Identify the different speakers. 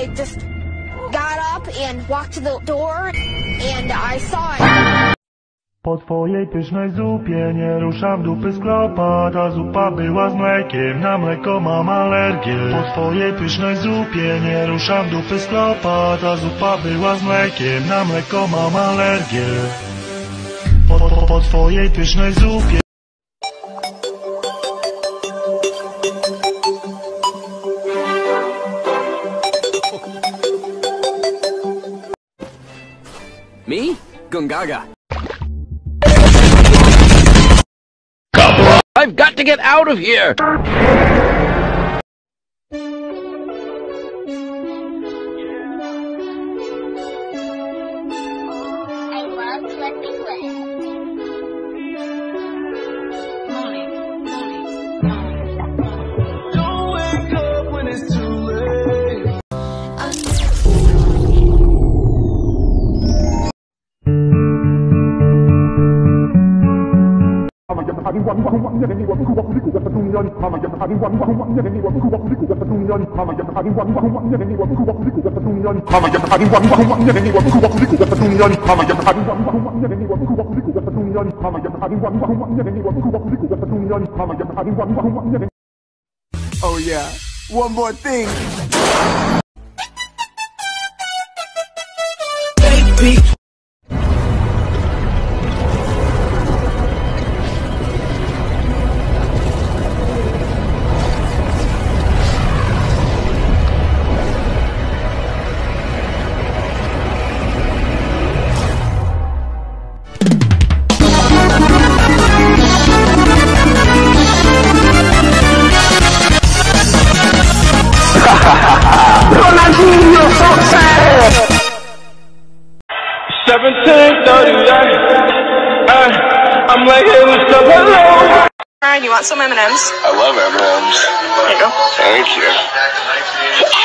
Speaker 1: I just got up and walked to the door and I saw it.
Speaker 2: Po twojej pysznej zupie nie ruszam dupy sklopa Ta zupa była z mlekiem, na mleko mam alergię. Po twojej pysznej zupie nie ruszam dupy sklopa Ta zupa była z mlekiem, na mleko mam alergię. Po, po, po twojej pysznej zupie
Speaker 3: Me? Gungaga.
Speaker 4: I've got to get out of here!
Speaker 3: Oh yeah. One more thing.
Speaker 2: I'm like, hey, what's up, hello
Speaker 5: Ryan, you want some M&Ms?
Speaker 6: I love M&M's.
Speaker 5: There you go.
Speaker 6: Thank you.